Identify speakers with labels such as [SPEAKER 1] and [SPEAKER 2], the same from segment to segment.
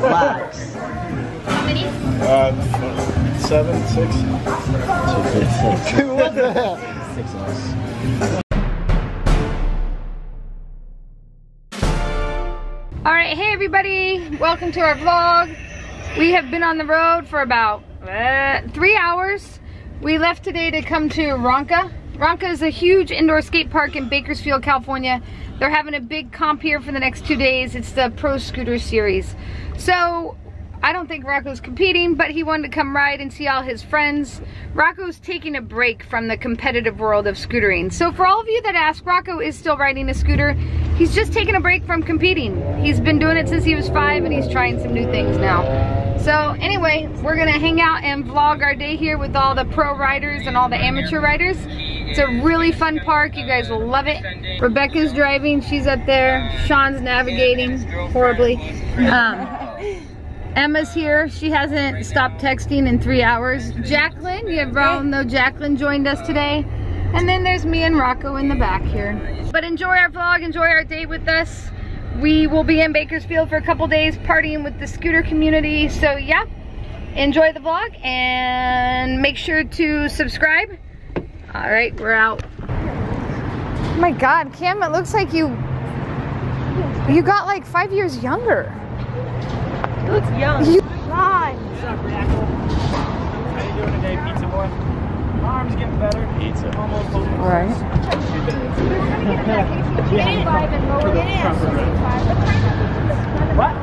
[SPEAKER 1] vlogs.
[SPEAKER 2] How many?
[SPEAKER 3] Uh, seven, six.
[SPEAKER 1] what the hell? Six of us.
[SPEAKER 4] All right, hey everybody, welcome to our vlog. We have been on the road for about uh, three hours. We left today to come to Ronka. Ronka is a huge indoor skate park in Bakersfield, California. They're having a big comp here for the next two days. It's the Pro Scooter Series. So I don't think Rocco's competing, but he wanted to come ride and see all his friends. Rocco's taking a break from the competitive world of scootering. So for all of you that ask, Rocco is still riding a scooter. He's just taking a break from competing. He's been doing it since he was five and he's trying some new things now. So anyway, we're gonna hang out and vlog our day here with all the pro riders and all the amateur riders. It's a really fun park. You guys will love it. Rebecca's driving. She's up there. Sean's navigating horribly. Um, Emma's here. She hasn't stopped texting in three hours. Jacqueline, you have all know Jacqueline joined us today. And then there's me and Rocco in the back here. But enjoy our vlog, enjoy our day with us. We will be in Bakersfield for a couple days partying with the scooter community. So yeah, enjoy the vlog and make sure to subscribe. All right, we're out. Oh my God, Cam, it looks like you, you got like five years younger.
[SPEAKER 5] He looks young.
[SPEAKER 4] You-
[SPEAKER 5] God.
[SPEAKER 3] What's up, How you doing today, pizza boy? My arm's getting better. Pizza. Almost home.
[SPEAKER 4] All right.
[SPEAKER 3] What?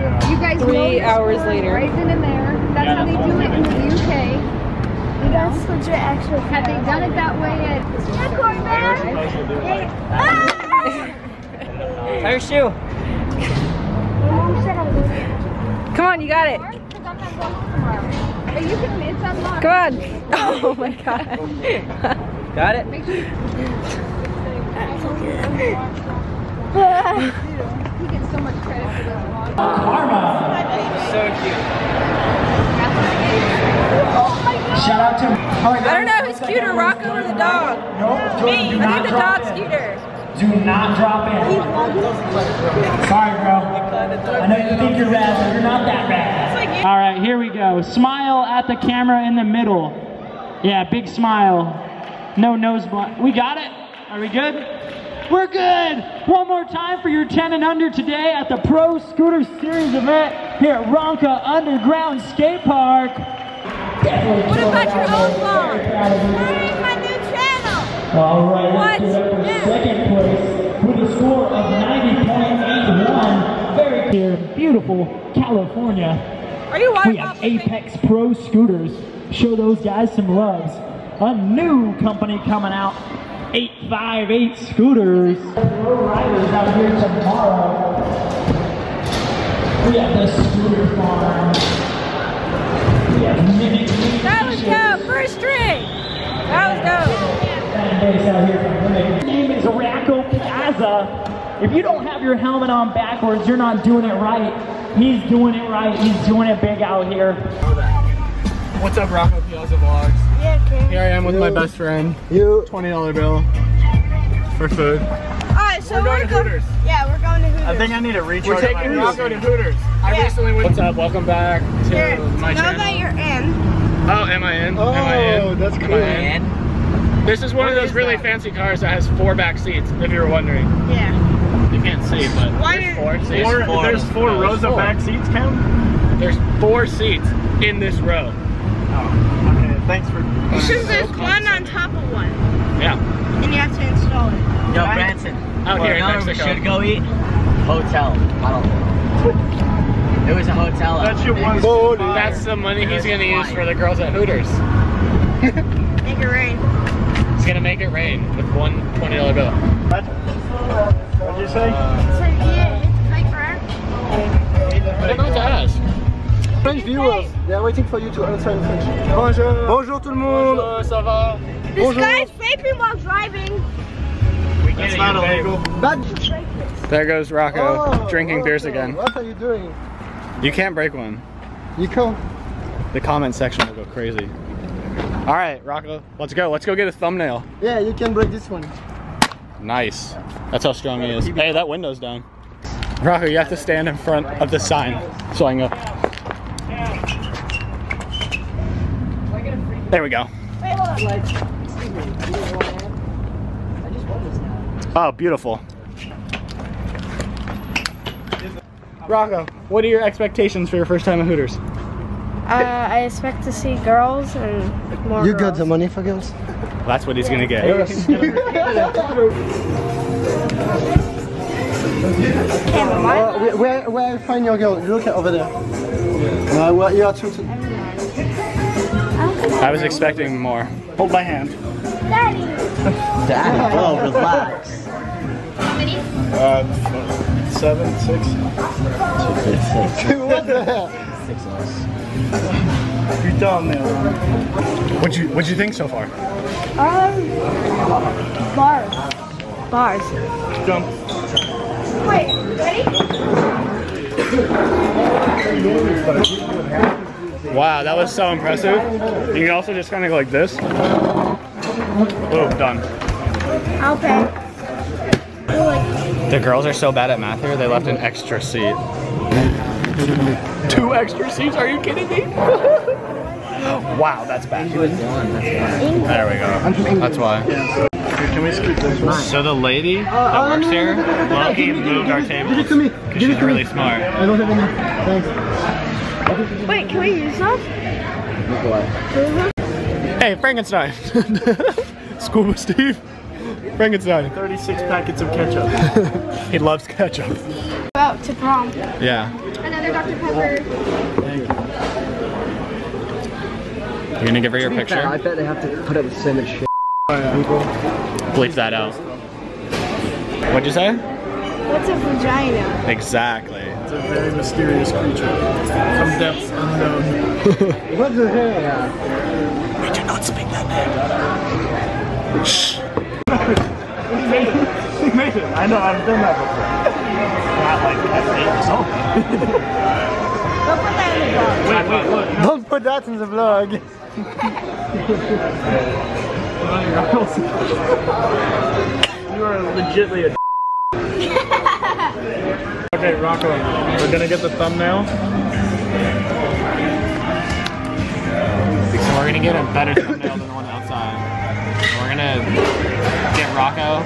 [SPEAKER 3] Yeah.
[SPEAKER 4] You guys
[SPEAKER 5] Three
[SPEAKER 4] know
[SPEAKER 5] hours later.
[SPEAKER 4] Right then and there. That's
[SPEAKER 3] Yeah,
[SPEAKER 4] how they do it in the UK. You know?
[SPEAKER 5] That's legit actually.
[SPEAKER 4] Had they done it that way at
[SPEAKER 5] Her ah! shoe. Come on, you got it.
[SPEAKER 4] You can, it's unlocked.
[SPEAKER 5] Come on. Oh my god. got it?
[SPEAKER 4] Make sure you, he gets so much credit for this vlog.
[SPEAKER 5] So cute.
[SPEAKER 6] Shout out to. All right,
[SPEAKER 5] I don't know who's cuter, Rocco or the dog.
[SPEAKER 6] Nope. do-
[SPEAKER 5] Me.
[SPEAKER 6] do
[SPEAKER 5] I think the dog's
[SPEAKER 6] in.
[SPEAKER 5] cuter.
[SPEAKER 6] Do not drop in. Sorry, bro. I know you think you're rad, but you're not that rad. All right, here we go. Smile at the camera in the middle. Yeah, big smile. No nose blunt. We got it? Are we good? We're good. One more time for your 10 and under today at the Pro Scooter Series event here at Ronka Underground Skate Park.
[SPEAKER 5] What about your own vlog? my new channel.
[SPEAKER 6] All right,
[SPEAKER 5] What?
[SPEAKER 6] let's get up for second place with a score of 90.81. Very clear, beautiful California.
[SPEAKER 5] Are you
[SPEAKER 6] We have Apex Pro Scooters. Show those guys some loves. A new company coming out, 858 Scooters. Pro riders out here tomorrow. We have the Scooter Farm. We have Mimic
[SPEAKER 5] That was dope. First string. That was dope.
[SPEAKER 6] fan base out here from name is Rocco Piazza. If you don't have your helmet on backwards, you're not doing it right. He's doing it right. He's doing it big out here.
[SPEAKER 3] What's up, Rocco Piazza Vlogs?
[SPEAKER 5] Yeah, King.
[SPEAKER 3] Here I am with my best friend.
[SPEAKER 1] You.
[SPEAKER 3] $20 bill for food.
[SPEAKER 5] Alright, so
[SPEAKER 3] We're going to Hooters.
[SPEAKER 5] Yeah, we're going to Hooters.
[SPEAKER 3] I think I need to recharge We're taking Rocco to Hooters. I recently went. What's up? Welcome back to
[SPEAKER 5] Here,
[SPEAKER 3] my
[SPEAKER 5] know
[SPEAKER 3] channel.
[SPEAKER 5] that you're in.
[SPEAKER 3] Oh, am I in?
[SPEAKER 1] Oh,
[SPEAKER 3] am I in?
[SPEAKER 1] Oh, that's
[SPEAKER 3] Am
[SPEAKER 1] cool.
[SPEAKER 3] I in? This is one of those really
[SPEAKER 1] that?
[SPEAKER 3] fancy cars that has four back seats, if you were wondering.
[SPEAKER 5] Yeah.
[SPEAKER 3] You can't see, but
[SPEAKER 5] Why
[SPEAKER 3] there's four seats.
[SPEAKER 7] Four, there's four
[SPEAKER 3] No,
[SPEAKER 7] rows
[SPEAKER 3] there's
[SPEAKER 7] of back seats, Cam?
[SPEAKER 3] There's four seats in this row.
[SPEAKER 7] Oh, okay. Thanks for.
[SPEAKER 5] It's just there's one on top of one.
[SPEAKER 3] Yeah.
[SPEAKER 5] And you have to install it.
[SPEAKER 1] Yo,
[SPEAKER 7] Right.
[SPEAKER 1] Branson.
[SPEAKER 3] Out
[SPEAKER 1] well,
[SPEAKER 3] here in
[SPEAKER 1] you we
[SPEAKER 3] Mexico.
[SPEAKER 1] should go eat? Hotel. I don't know. It was a hotel.
[SPEAKER 7] That shit was.
[SPEAKER 3] That's the money he's gonna use for the girls at Hooters.
[SPEAKER 5] Make it rain.
[SPEAKER 3] He's gonna make it rain with one $20 bill.
[SPEAKER 7] What? What'd you say?
[SPEAKER 5] So it's like rare.
[SPEAKER 3] I don't know what to ask.
[SPEAKER 1] French viewers, they are waiting for you to answer in French. Bonjour. Bonjour tout le monde.
[SPEAKER 3] Bonjour, ça va?
[SPEAKER 5] This
[SPEAKER 1] Bonjour.
[SPEAKER 5] guy's vaping while driving.
[SPEAKER 7] That's not illegal.
[SPEAKER 1] Bad.
[SPEAKER 3] There goes Rocco,
[SPEAKER 1] Oh,
[SPEAKER 3] drinking oh,
[SPEAKER 1] beers
[SPEAKER 3] again.
[SPEAKER 1] What are you doing?
[SPEAKER 3] You can't break one.
[SPEAKER 1] You can't.
[SPEAKER 3] The comment section will go crazy. All right, Rocco, let's go. Let's go get a thumbnail.
[SPEAKER 1] Yeah, you can break this one.
[SPEAKER 2] Nice. That's how strong he is. Hey, that window's down. Rocco, you have to stand in front of the sign so I can go. There we go. Oh, beautiful. Rocco, what are your expectations for your first time at Hooters?
[SPEAKER 5] Uh, I expect to see girls and more
[SPEAKER 1] You
[SPEAKER 5] girls.
[SPEAKER 1] got the money for girls?
[SPEAKER 2] That's what he's gonna get.
[SPEAKER 1] Uh, where, where, where I find your girl? Look at over there. Uh, well, you are two. two.
[SPEAKER 2] I was expecting more. Hold my hand.
[SPEAKER 1] Dad, oh, relax.
[SPEAKER 7] Uh, seven, six.
[SPEAKER 1] what the hell?
[SPEAKER 7] You dumb now.
[SPEAKER 2] What'd you What'd you think so far?
[SPEAKER 5] Um, bars. Bars.
[SPEAKER 7] Dumb.
[SPEAKER 5] Wait, ready?
[SPEAKER 2] Wow, that was so impressive. You can also just kind of go like this. Boom, done.
[SPEAKER 5] I'll pay.
[SPEAKER 2] The girls are so bad at math here, they left an extra seat. Two extra seats? Are you kidding me? wow, that's bad. There we go. That's why.
[SPEAKER 7] Can we scoot this one?
[SPEAKER 2] So the lady that works here, Loki moved our tables
[SPEAKER 1] Give it to me.
[SPEAKER 2] because
[SPEAKER 1] Give it
[SPEAKER 2] she's
[SPEAKER 1] to
[SPEAKER 2] really
[SPEAKER 1] me.
[SPEAKER 2] smart.
[SPEAKER 1] I don't have any. Thanks.
[SPEAKER 5] Wait, can we use those?
[SPEAKER 2] Hey, Frankenstein. Scuba Steve. Frankenstein.
[SPEAKER 7] 36 packets of ketchup.
[SPEAKER 2] He loves ketchup.
[SPEAKER 5] Out to prom.
[SPEAKER 2] Yeah.
[SPEAKER 5] Another Dr. Pepper.
[SPEAKER 2] You gonna give her your picture?
[SPEAKER 1] I bet they have to put up with so much shit.
[SPEAKER 2] Bleep that out. What'd you say?
[SPEAKER 5] What's a vagina?
[SPEAKER 2] Exactly.
[SPEAKER 7] It's a very mysterious creature. From depths unknown.
[SPEAKER 1] What the hell?
[SPEAKER 2] We do not speak that name.
[SPEAKER 7] He made it. I know, I've done that before. Not like that
[SPEAKER 5] Don't put that in the box.
[SPEAKER 7] Wait, wait, look.
[SPEAKER 1] Don't put that in the vlog.
[SPEAKER 7] You are legitly a Okay, Rocco, we're gonna get the thumbnail.
[SPEAKER 2] So we're gonna get a better thumbnail than the one outside. We're gonna get Rocco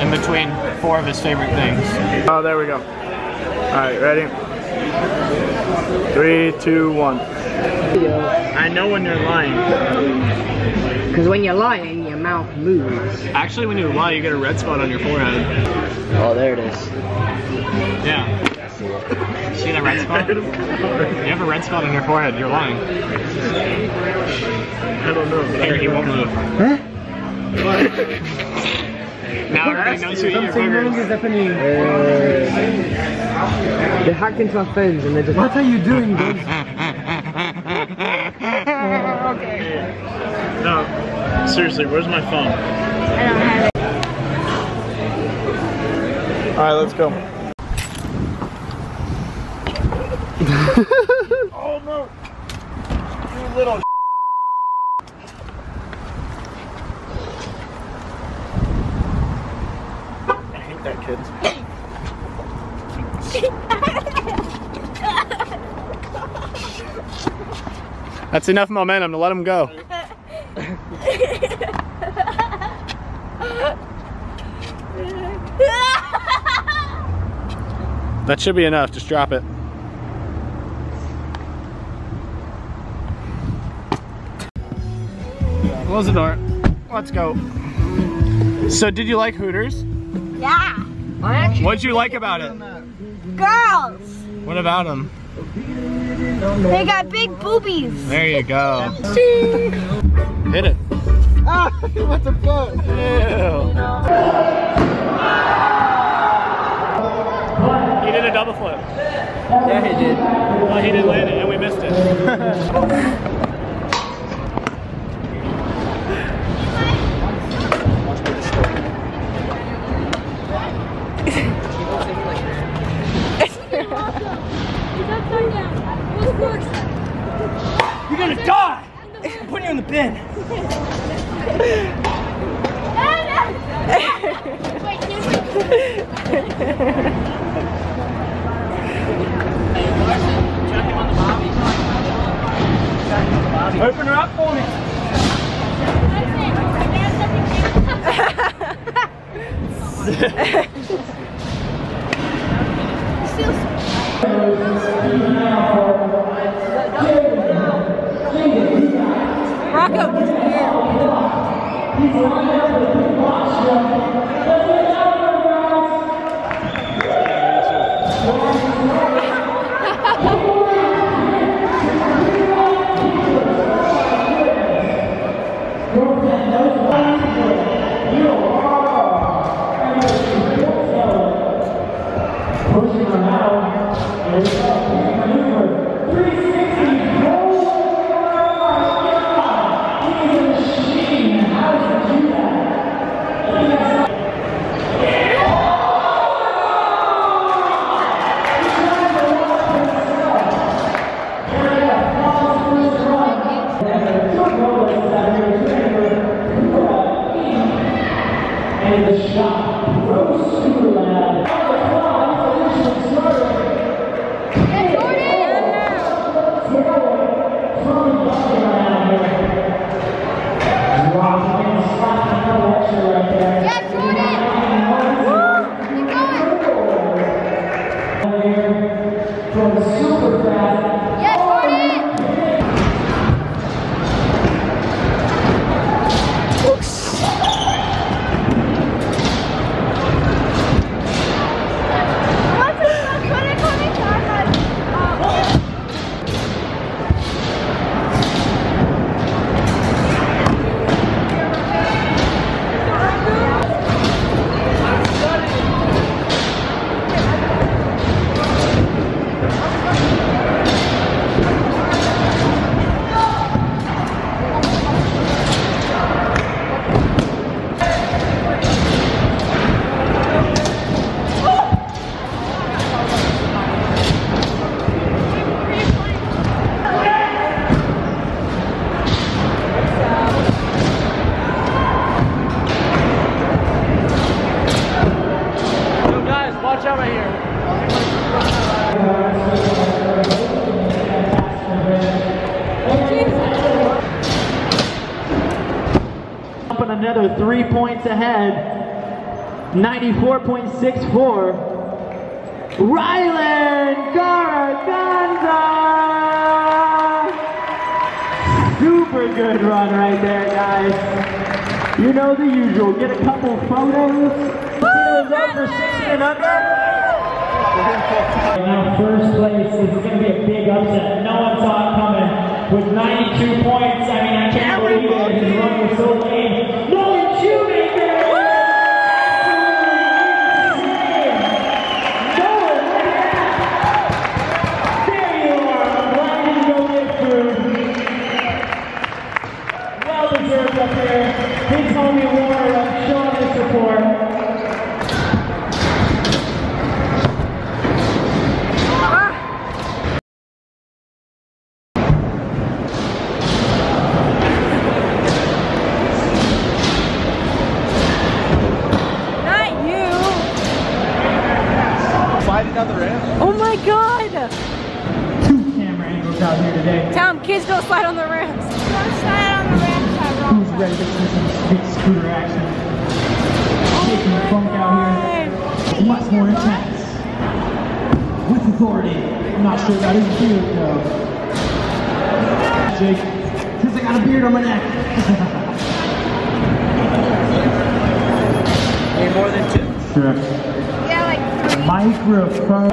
[SPEAKER 2] in between four of his favorite things.
[SPEAKER 7] Oh, there we go. Alright, ready? Three, two, one. I know when you're lying.
[SPEAKER 8] Because when you're lying, your mouth moves.
[SPEAKER 2] Actually, when you lie, you get a red spot on your forehead.
[SPEAKER 8] Oh, there it is.
[SPEAKER 2] Yeah. See that red spot? You have a red spot on your forehead. You're lying.
[SPEAKER 7] I don't know.
[SPEAKER 2] Here, he won't move. Huh? now everybody knows who you your
[SPEAKER 1] Something wrong
[SPEAKER 2] boogers.
[SPEAKER 1] is happening.
[SPEAKER 8] Uh, they hacked into our phones and they're just.
[SPEAKER 1] What are you doing, dude?
[SPEAKER 7] No. Seriously, where's my phone?
[SPEAKER 5] I don't have it.
[SPEAKER 7] Alright, let's go. oh no! You little I hate that kid.
[SPEAKER 2] That's enough momentum to let him go. That should be enough. Just drop it. Close the door. Let's go. So, did you like Hooters?
[SPEAKER 5] Yeah.
[SPEAKER 2] What'd you like about it?
[SPEAKER 5] Girls.
[SPEAKER 2] What about them?
[SPEAKER 5] They got big boobies.
[SPEAKER 2] There you go. Hit it.
[SPEAKER 1] Ah, what the fuck?
[SPEAKER 2] Ew. Did double flip.
[SPEAKER 8] Yeah, he did.
[SPEAKER 2] Well, he didn't land
[SPEAKER 6] Open her up for me.
[SPEAKER 5] Rocco, get here.
[SPEAKER 4] Yeah,
[SPEAKER 6] another three points ahead. 94.64. Rylan Garaganza! Super good run right there, guys. You know the usual. Get a couple photos. See the for 60 and under. Now first place this is going to be a big upset. No one saw it coming.
[SPEAKER 5] Kids don't slide on the ramps. Don't slide on the ramps.
[SPEAKER 6] Who's ready to see some big scooter action? Shaking the oh funk out here. It's much more intense. With authority. I'm not sure about his beard though. Jake, since I got a beard on my neck.
[SPEAKER 7] Any more than two.
[SPEAKER 6] Sure.
[SPEAKER 4] Yeah, like three.
[SPEAKER 6] Microphone.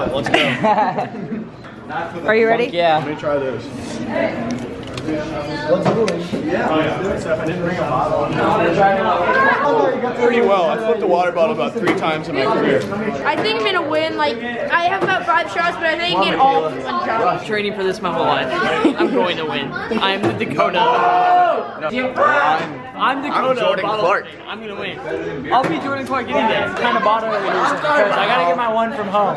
[SPEAKER 2] out. Let's go.
[SPEAKER 6] Are you ready?
[SPEAKER 2] Yeah. Let me try this. Pretty well. I flipped a water bottle about three times in my career.
[SPEAKER 5] I think I'm gonna win. Like I have about five shots, but I think I get all one shot.
[SPEAKER 6] Training for this my whole life. I'm going to win. I'm the Dakota. I'm Dakota.
[SPEAKER 2] Jordan Clark.
[SPEAKER 6] opening. I'm gonna win. I'll be Jordan Clark any day. Kind of bottle because I gotta get my one from home.